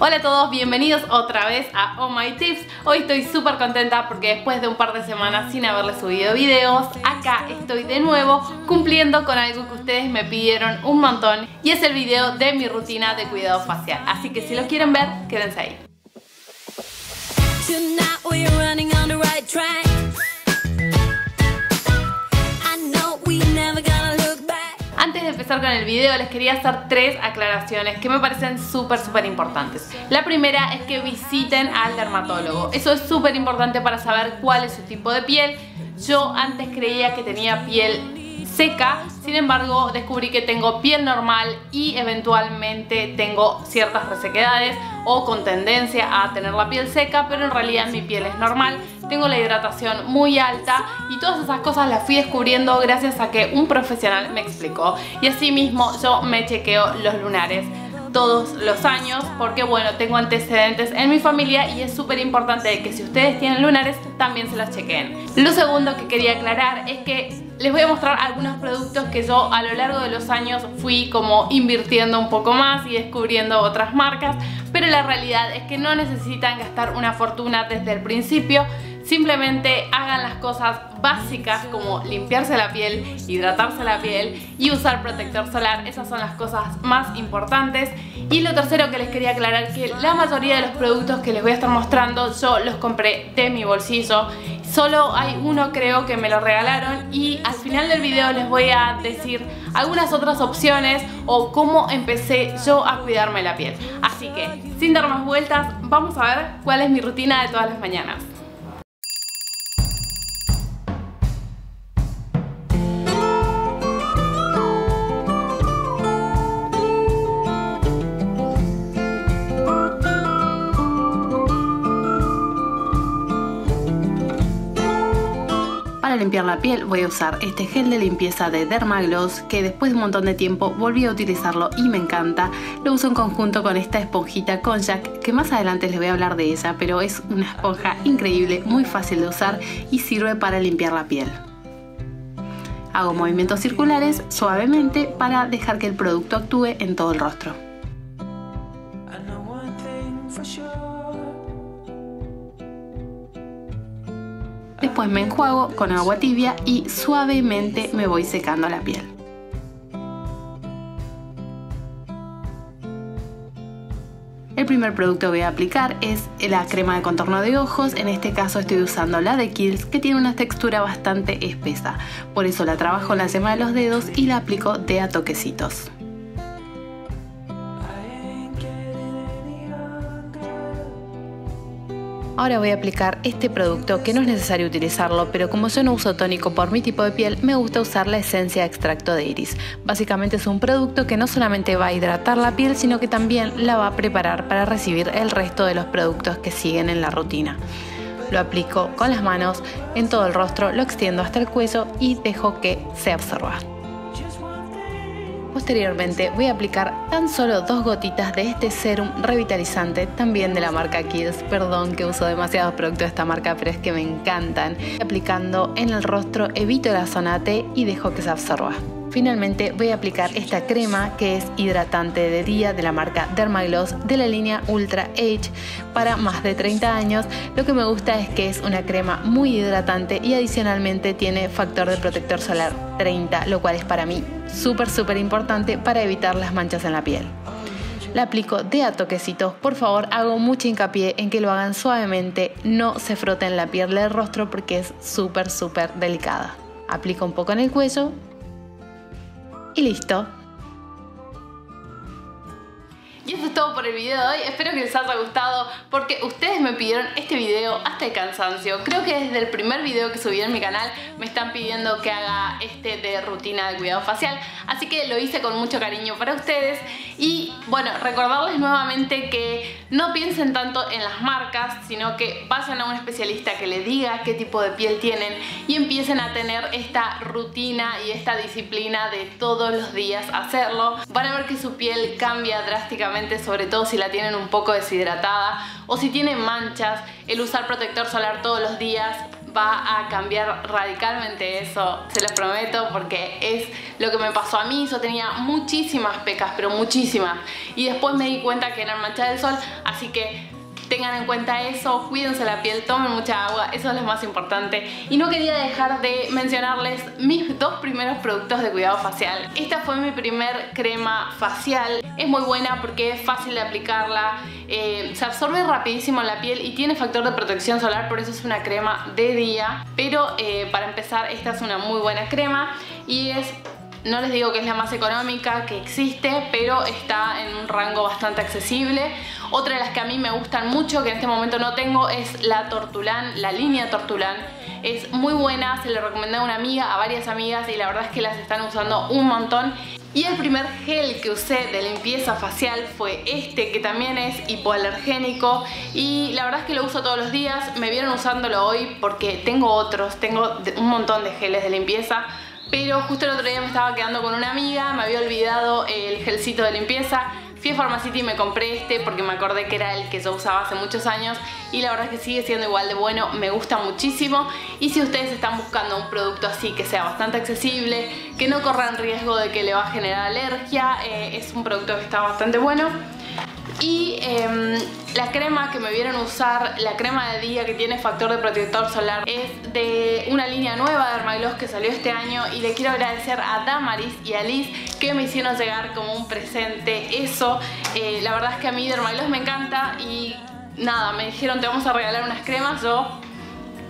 Hola a todos, bienvenidos otra vez a Oh My Tips. Hoy estoy súper contenta porque después de un par de semanas sin haberles subido videos Acá estoy de nuevo cumpliendo con algo que ustedes me pidieron un montón Y es el video de mi rutina de cuidado facial. Así que si lo quieren ver, quédense ahí empezar con el video les quería hacer tres aclaraciones que me parecen súper súper importantes. La primera es que visiten al dermatólogo. Eso es súper importante para saber cuál es su tipo de piel. Yo antes creía que tenía piel seca, sin embargo descubrí que tengo piel normal y eventualmente tengo ciertas resequedades o con tendencia a tener la piel seca, pero en realidad mi piel es normal, tengo la hidratación muy alta y todas esas cosas las fui descubriendo gracias a que un profesional me explicó. Y así mismo yo me chequeo los lunares todos los años porque bueno, tengo antecedentes en mi familia y es súper importante que si ustedes tienen lunares también se los chequen. Lo segundo que quería aclarar es que les voy a mostrar algunos productos que yo a lo largo de los años fui como invirtiendo un poco más y descubriendo otras marcas, pero la realidad es que no necesitan gastar una fortuna desde el principio, Simplemente hagan las cosas básicas como limpiarse la piel, hidratarse la piel y usar protector solar. Esas son las cosas más importantes. Y lo tercero que les quería aclarar que la mayoría de los productos que les voy a estar mostrando yo los compré de mi bolsillo. Solo hay uno creo que me lo regalaron y al final del video les voy a decir algunas otras opciones o cómo empecé yo a cuidarme la piel. Así que sin dar más vueltas vamos a ver cuál es mi rutina de todas las mañanas. Limpiar la piel voy a usar este gel de limpieza de Dermagloss que después de un montón de tiempo volví a utilizarlo y me encanta. Lo uso en conjunto con esta esponjita Konjac que más adelante les voy a hablar de ella pero es una esponja increíble, muy fácil de usar y sirve para limpiar la piel. Hago movimientos circulares suavemente para dejar que el producto actúe en todo el rostro. Después me enjuago con agua tibia y suavemente me voy secando la piel. El primer producto que voy a aplicar es la crema de contorno de ojos, en este caso estoy usando la de Kiehl's que tiene una textura bastante espesa, por eso la trabajo en la cima de los dedos y la aplico de a toquecitos. Ahora voy a aplicar este producto que no es necesario utilizarlo, pero como yo no uso tónico por mi tipo de piel, me gusta usar la esencia extracto de iris. Básicamente es un producto que no solamente va a hidratar la piel, sino que también la va a preparar para recibir el resto de los productos que siguen en la rutina. Lo aplico con las manos en todo el rostro, lo extiendo hasta el cuello y dejo que se absorba. Posteriormente voy a aplicar tan solo dos gotitas de este serum revitalizante, también de la marca Kiehl's. Perdón que uso demasiados productos de esta marca, pero es que me encantan. Aplicando en el rostro evito la zona T y dejo que se absorba. Finalmente voy a aplicar esta crema que es hidratante de día de la marca Dermagloss de la línea Ultra Age para más de 30 años. Lo que me gusta es que es una crema muy hidratante y adicionalmente tiene factor de protector solar 30, lo cual es para mí súper súper importante para evitar las manchas en la piel. La aplico de a toquecitos, por favor hago mucho hincapié en que lo hagan suavemente, no se froten la piel del rostro porque es súper súper delicada. Aplico un poco en el cuello y listo. Y eso es todo por el video de hoy, espero que les haya gustado porque ustedes me pidieron este video hasta el cansancio. Creo que desde el primer video que subí en mi canal me están pidiendo que haga este de rutina de cuidado facial, así que lo hice con mucho cariño para ustedes. Y bueno, recordarles nuevamente que no piensen tanto en las marcas, sino que vayan a un especialista que les diga qué tipo de piel tienen y empiecen a tener esta rutina y esta disciplina de todos los días hacerlo. Van a ver que su piel cambia drásticamente sobre todo si la tienen un poco deshidratada o si tienen manchas, el usar protector solar todos los días va a cambiar radicalmente eso, se los prometo, porque es lo que me pasó a mí. Yo tenía muchísimas pecas, pero muchísimas. Y después me di cuenta que eran manchas del sol, así que tengan en cuenta eso, cuídense la piel, tomen mucha agua, eso es lo más importante. Y no quería dejar de mencionarles mis dos primeros productos de cuidado facial. Esta fue mi primer crema facial, es muy buena porque es fácil de aplicarla, eh, se absorbe rapidísimo en la piel y tiene factor de protección solar, por eso es una crema de día. Pero eh, para empezar, esta es una muy buena crema y es no les digo que es la más económica que existe, pero está en un rango bastante accesible. Otra de las que a mí me gustan mucho, que en este momento no tengo, es la Tortulán, la línea Tortulán. Es muy buena, se le recomendé a una amiga, a varias amigas y la verdad es que las están usando un montón. Y el primer gel que usé de limpieza facial fue este, que también es hipoalergénico y la verdad es que lo uso todos los días. Me vieron usándolo hoy porque tengo otros, tengo un montón de geles de limpieza pero justo el otro día me estaba quedando con una amiga, me había olvidado el gelcito de limpieza, fui a Pharmacity y me compré este porque me acordé que era el que yo usaba hace muchos años y la verdad es que sigue siendo igual de bueno, me gusta muchísimo. Y si ustedes están buscando un producto así que sea bastante accesible, que no corran riesgo de que le va a generar alergia, eh, es un producto que está bastante bueno y em, la crema que me vieron usar, la crema de día que tiene factor de protector solar es de una línea nueva de Dermagloss que salió este año y le quiero agradecer a Damaris y a Liz que me hicieron llegar como un presente eso. Eh, la verdad es que a mí Dermagloss me encanta y nada, me dijeron te vamos a regalar unas cremas, yo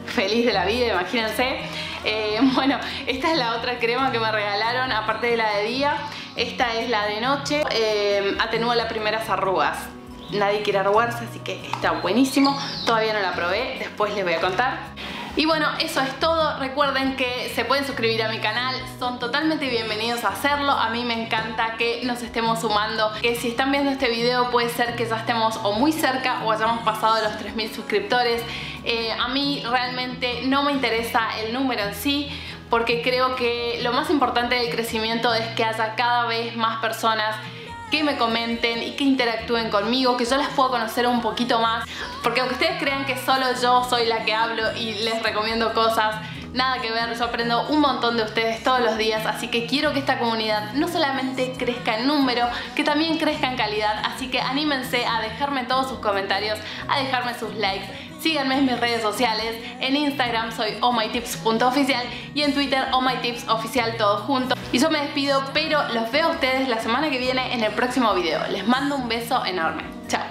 feliz de la vida, imagínense. Eh, bueno, esta es la otra crema que me regalaron, aparte de la de día. Esta es la de noche, eh, atenúa las primeras arrugas. Nadie quiere arrugarse, así que está buenísimo. Todavía no la probé, después les voy a contar. Y bueno, eso es todo. Recuerden que se pueden suscribir a mi canal, son totalmente bienvenidos a hacerlo. A mí me encanta que nos estemos sumando, que si están viendo este video puede ser que ya estemos o muy cerca o hayamos pasado los 3.000 suscriptores. Eh, a mí realmente no me interesa el número en sí, porque creo que lo más importante del crecimiento es que haya cada vez más personas que me comenten y que interactúen conmigo, que yo las pueda conocer un poquito más. Porque aunque ustedes crean que solo yo soy la que hablo y les recomiendo cosas, nada que ver, yo aprendo un montón de ustedes todos los días, así que quiero que esta comunidad no solamente crezca en número, que también crezca en calidad, así que anímense a dejarme todos sus comentarios, a dejarme sus likes, síganme en mis redes sociales, en Instagram soy ohmytips.oficial y en Twitter ohmytipsoficial todo junto. Y yo me despido, pero los veo a ustedes la semana que viene en el próximo video. Les mando un beso enorme. Chao.